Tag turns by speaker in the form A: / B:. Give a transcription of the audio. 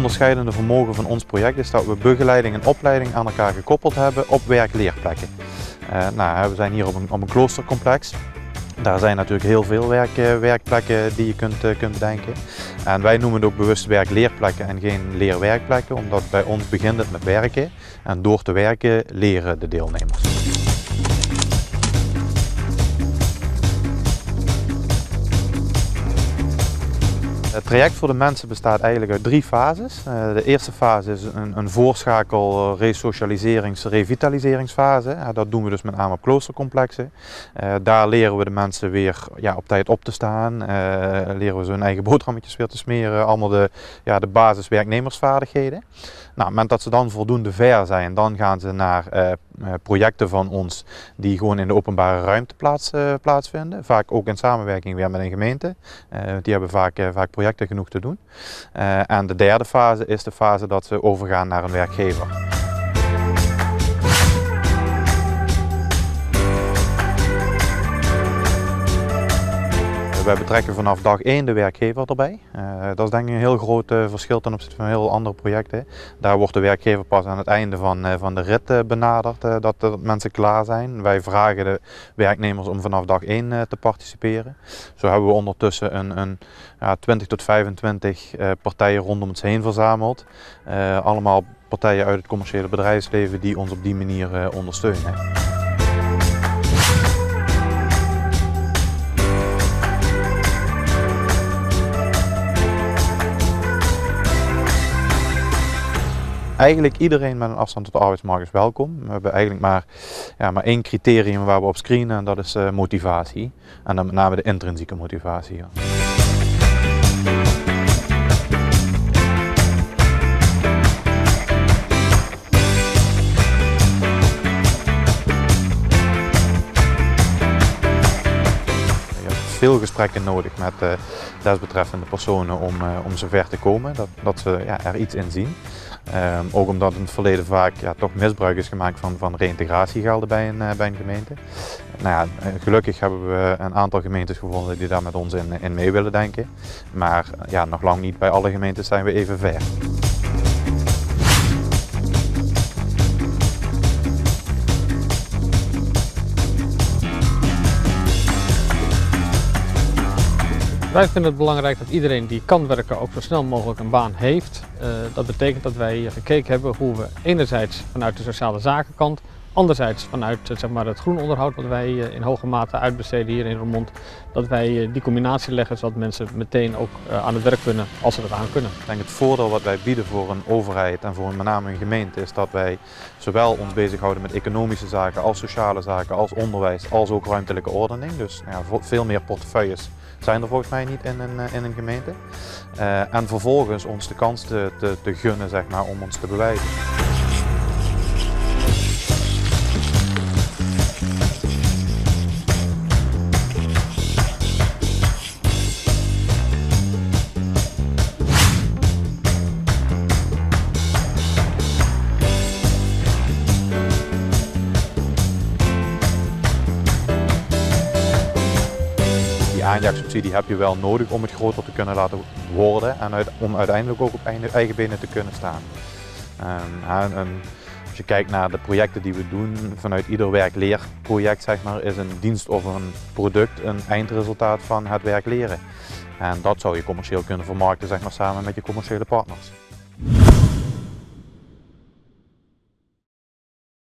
A: onderscheidende vermogen van ons project is dat we begeleiding en opleiding aan elkaar gekoppeld hebben op werkleerplekken. Uh, nou, we zijn hier op een, op een kloostercomplex. Daar zijn natuurlijk heel veel werk, werkplekken die je kunt, kunt bedenken. En wij noemen het ook bewust werkleerplekken en geen leerwerkplekken, omdat bij ons begint het met werken. En door te werken leren de deelnemers. Het traject voor de mensen bestaat eigenlijk uit drie fases. Eh, de eerste fase is een, voorschakel resocialiserings revitaliseringsfase. Dat doen we dus met name op kloostercomplexen. Eh, daar leren we de mensen weer ja, op tijd op te staan. Eh, leren we hun eigen boterhammetjes weer te smeren. Allemaal de, ja, de basis werknemersvaardigheden. Nou, op het moment dat ze dan voldoende ver zijn, dan gaan ze naar projecten van ons die gewoon in de openbare ruimte plaats, plaatsvinden. Vaak ook in samenwerking weer met een gemeente. Die hebben vaak, vaak projecten genoeg te doen. en de derde fase is de fase dat ze overgaan naar een werkgever. Wij betrekken vanaf dag 1 de werkgever erbij. Uh, dat is denk ik een heel groot uh, verschil ten opzichte van heel andere projecten. Daar wordt de werkgever pas aan het einde van, van de rit benaderd dat, dat, mensen klaar zijn. Wij vragen de werknemers om vanaf dag 1 te participeren. Zo hebben we ondertussen een, een ja, 20 tot 25 partijen rondom het heen verzameld. allemaal partijen uit het commerciële bedrijfsleven die ons op die manier ondersteunen. Eigenlijk iedereen met een afstand tot de arbeidsmarkt is welkom. We hebben eigenlijk maar, ja, maar één criterium waar we op screenen en dat is uh, motivatie. En dan met name de intrinsieke motivatie. Ja. Veel gesprekken nodig met uh, desbetreffende personen om, uh, om zover te komen dat, dat ze ja, er iets in zien. Um, ook omdat in het verleden vaak ja, toch misbruik is gemaakt van, van reïntegratiegelden bij een, uh, bij een gemeente. Nou ja, eh, gelukkig hebben we een aantal gemeentes gevonden die daar met ons in, in mee willen denken. Maar ja, nog lang niet bij alle gemeentes zijn we even ver.
B: Wij vinden het belangrijk dat iedereen die kan werken ook zo snel mogelijk een baan heeft. Uh, dat betekent dat wij gekeken hebben hoe we enerzijds vanuit de sociale zakenkant, anderzijds vanuit eh, zeg maar, het groenonderhoud wat wij uh, in hoge mate uitbesteden hier in Roermond, dat wij die combinatie leggen zodat mensen meteen ook aan het werk kunnen als ze het aan kunnen.
A: Ik denk het voordeel wat wij bieden voor een overheid en voor met name een gemeente is dat wij zowel ons bezighouden met economische zaken als sociale zaken, als onderwijs, als ook ruimtelijke ordening. Dus ja, veel meer portefeuilles zijn er volgens mij niet in een, eh, in een gemeente. En vervolgens ons de kans te, te, te gunnen zeg maar, om ons te bewijzen. Aanjagssubsidie heb je wel nodig om het groter te kunnen laten worden en om uiteindelijk ook op eigen benen te kunnen staan. En als je kijkt naar de projecten die we doen, vanuit ieder werk-leerproject zeg maar, is een dienst of een product een eindresultaat van het werk leren. En dat zou je commercieel kunnen vermarkten zeg maar, samen met je commerciële partners.